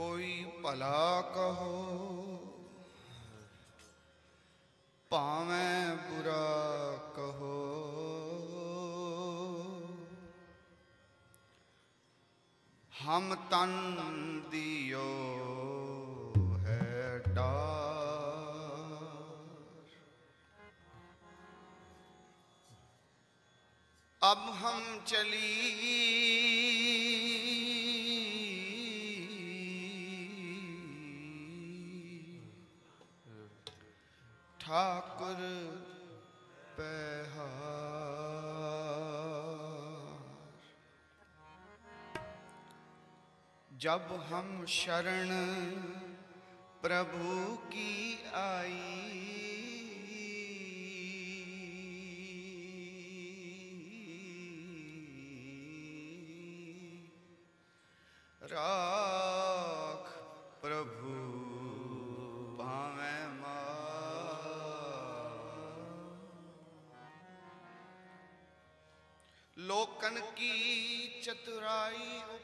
کوئی پلا کہو۔ پاویں برا کہو۔ ہم تن دیو ہے ڈار۔ اب ہم چلی ٹھاکر پہار جب ہم شرن پربھو کی آئی را شرائع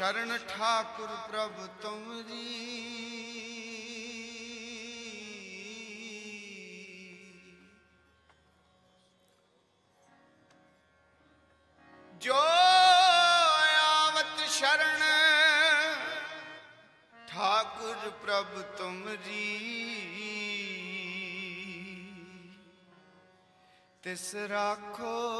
ਸ਼ਰਨ ਠਾਕੁਰ ਪ੍ਰਭ ਤੁਮਰੀ। ਜੋ ਆਵਤ ਸ਼ਰਨ ਠਾਕੁਰ ਪ੍ਰਭ ਤੁਮਰੀ। ਤਿਸ ਰਾਖੋ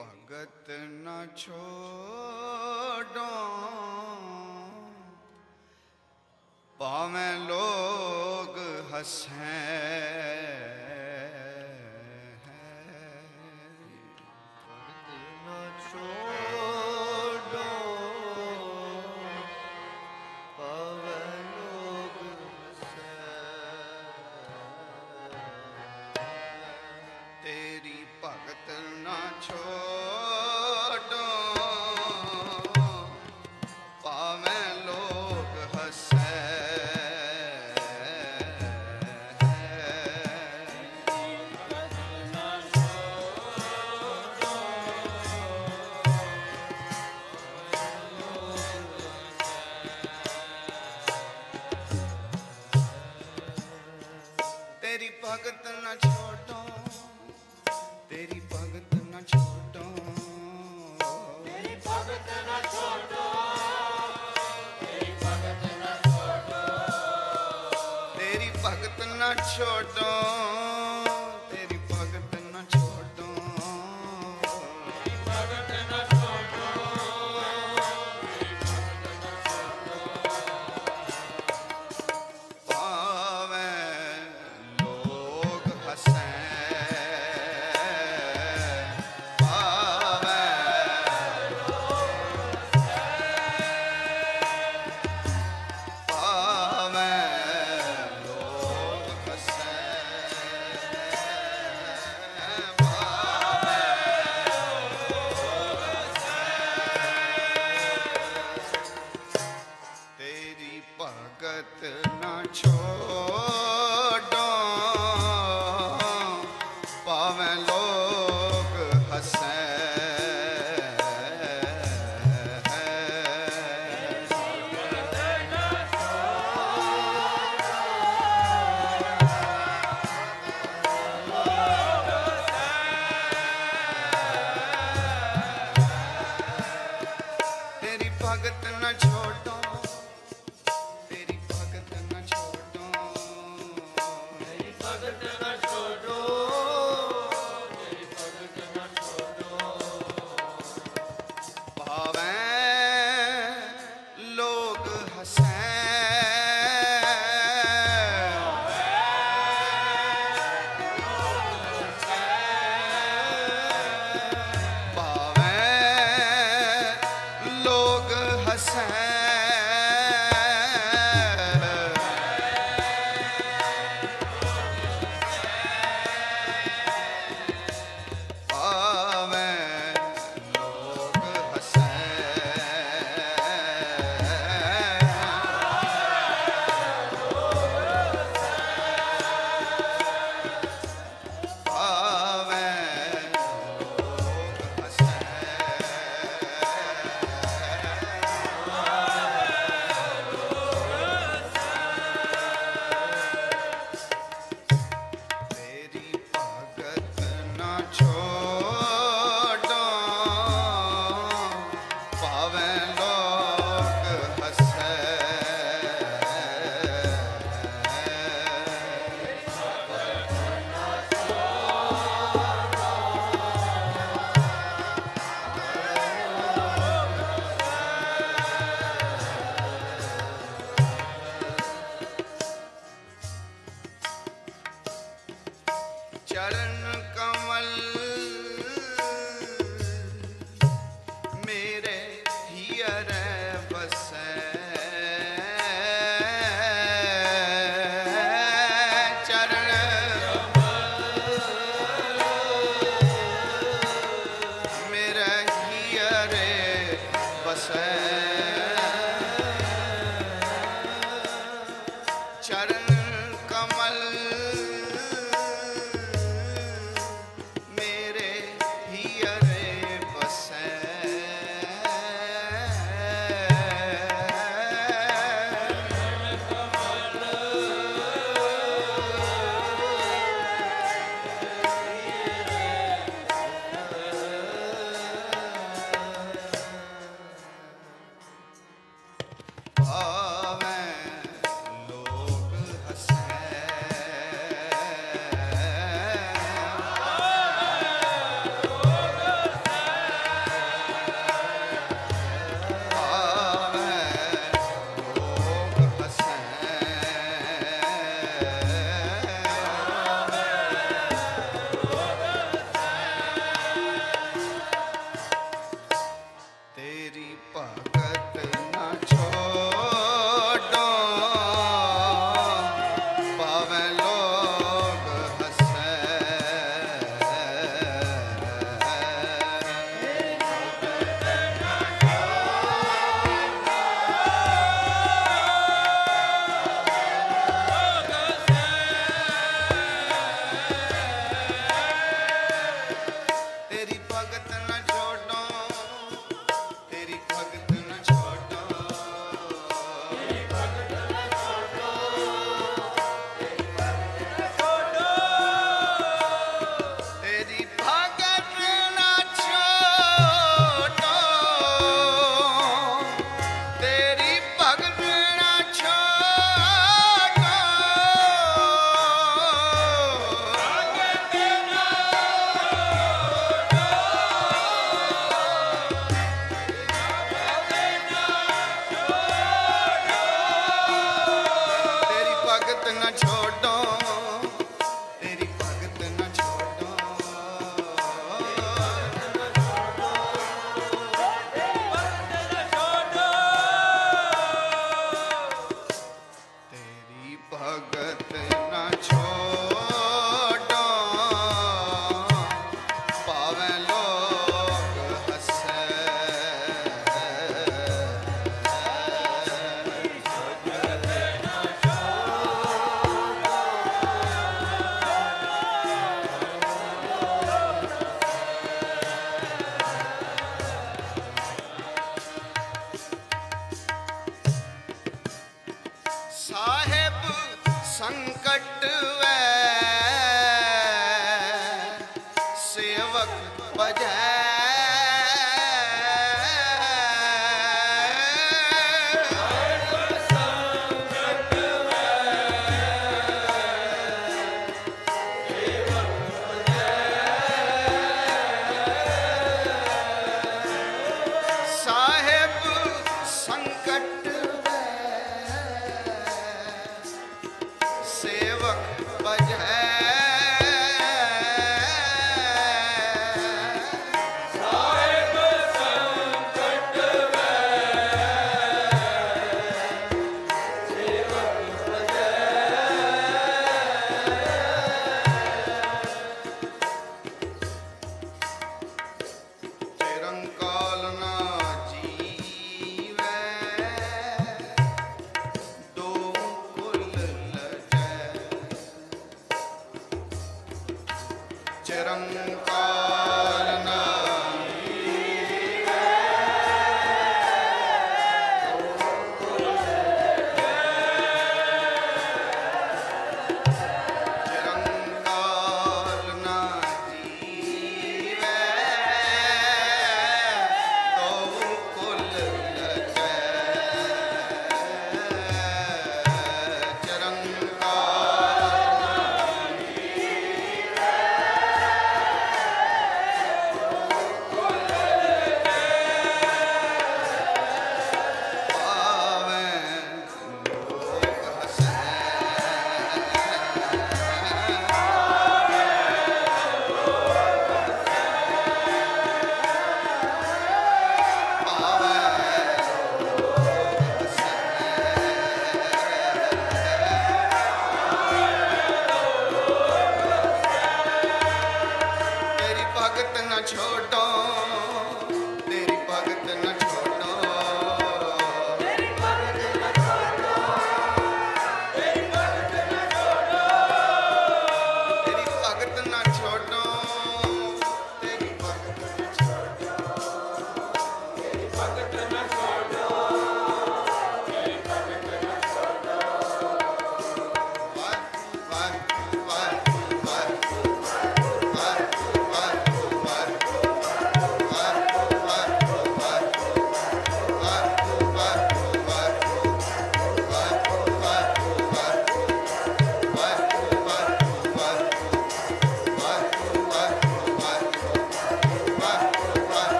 ਭਗਤ ਨਾ ਛੋਡੋ। ਭਾਵੇਂ ਲੋਗ ਹੱਸੇ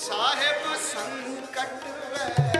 ਸਾਹਿਬ ਸੰਕਟ ਵੈ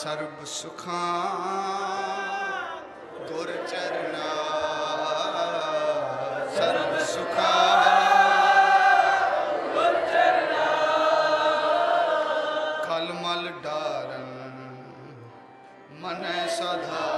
سرسا گڑ چرنا سرب سکھا کلم مل ڈار من سدا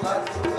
Platz.